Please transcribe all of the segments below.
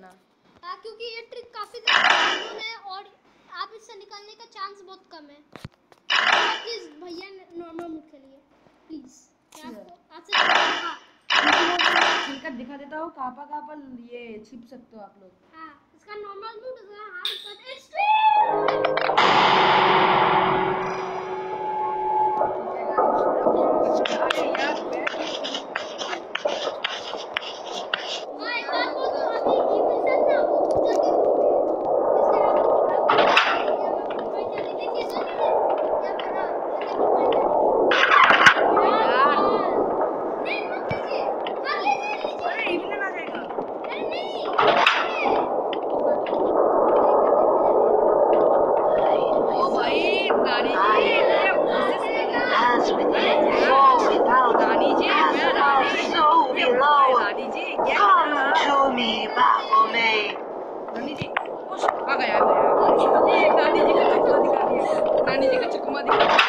करना। आ, क्योंकि ये ट्रिक काफ़ी है और आप इससे निकलने का चांस बहुत कम है। प्लीज़ भैया नॉर्मल मूड खेलिए। प्लीज़ इनका हाँ। दिखा देता हूँ। कापा कापा ये छिप सकते हो आप लोग। हाँ इसका नॉर्मल मूड हाथ दिखा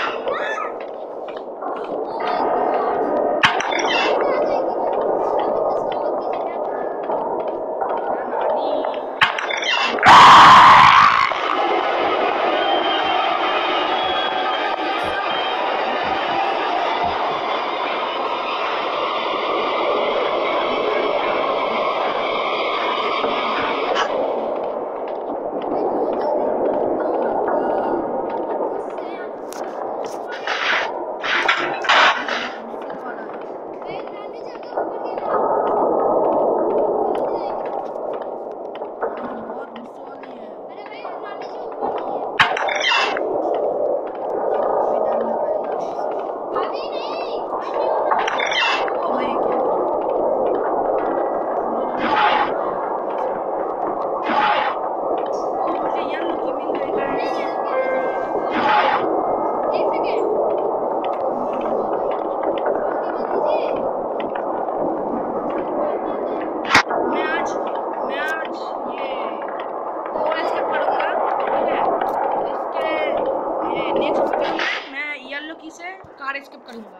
मैं स्किप कर लूँगा।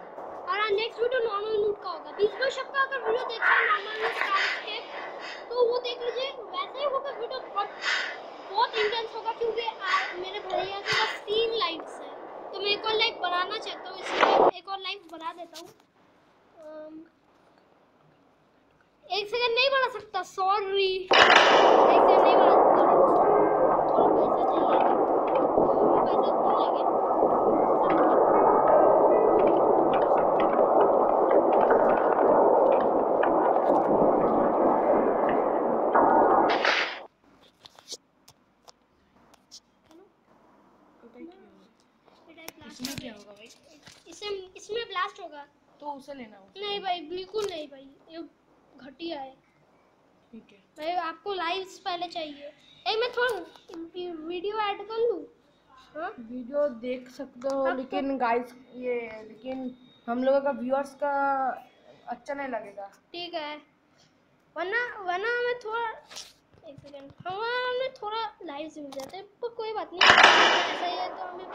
और नेक्स्ट वीडियो नॉर्मल मूड का होगा। बीच में सबका अगर वीडियो देखा है नॉर्मल मूड का स्किप तो वो देख लीजिए, वैसे ही होगा वीडियो तो बहुत बहुत इंटेंस होगा क्योंकि मेरे भैया के पास तीन लाइव्स हैं। तो मैं एक और लाइव बनाना चाहता हूँ, इसलिए एक और लाइव बना देता हूँ। एक सेकंड नहीं बना सकता सॉरी एक सेकंड नहीं बना हेडफोन वीडियो ऐड कर लूँ? हाँ? वीडियो देख सकते हो हाँ, लेकिन तो- गाइस ये लेकिन हम लोगों का व्यूअर्स का अच्छा नहीं लगेगा। ठीक है। वरना वरना मैं थोड़ा एक सेकंड हमारा हमें थोड़ा लाइव से मिल जाते है पर कोई बात नहीं। ऐसा ही है तो हमें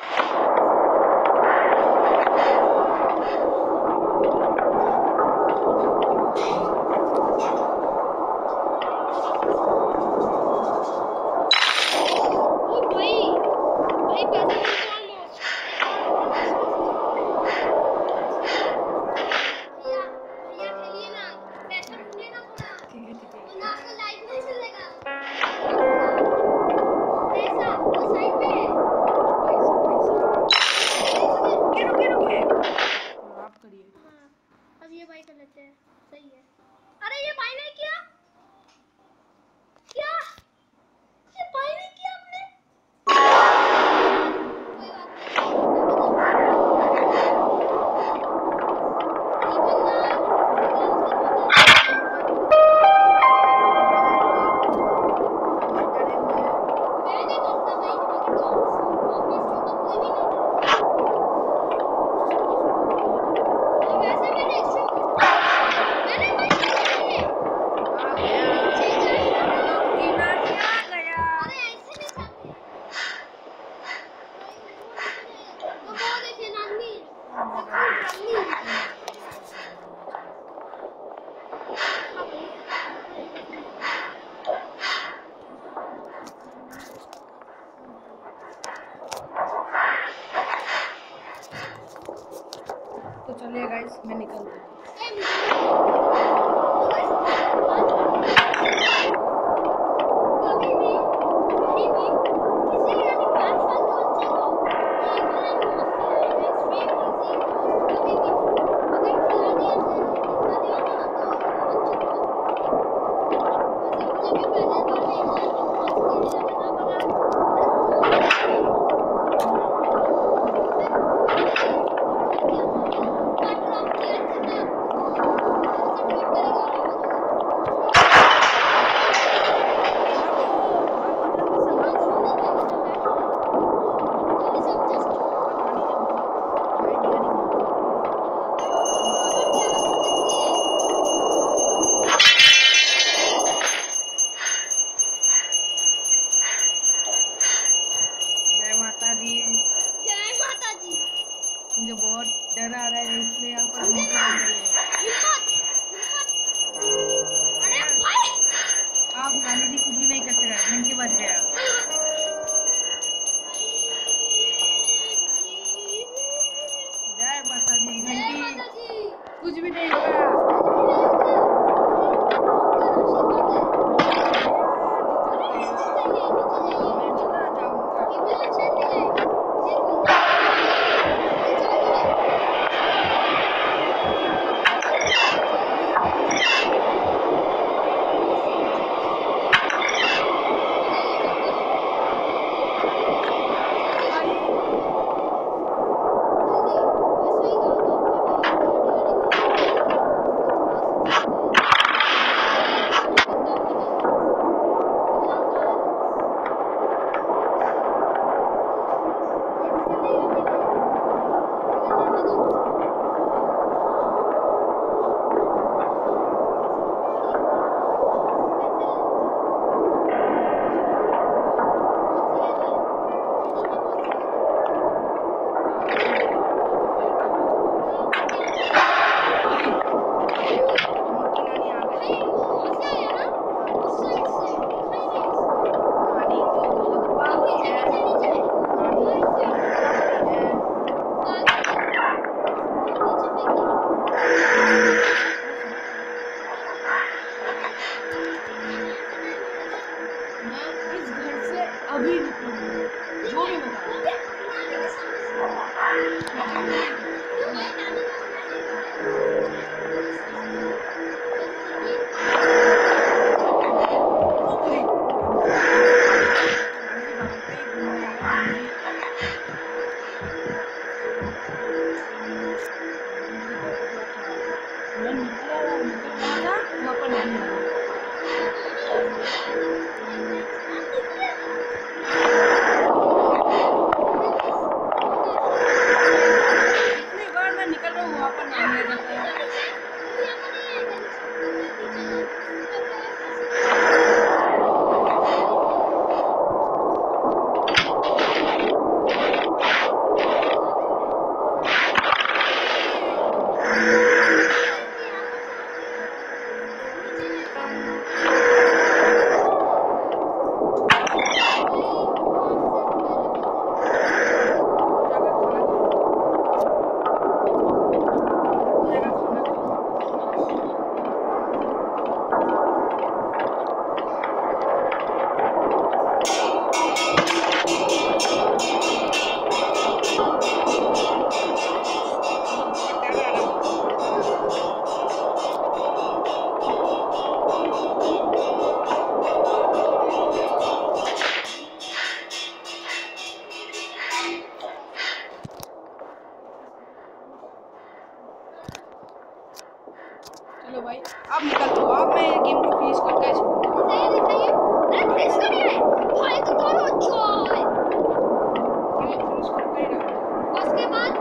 Thank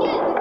you.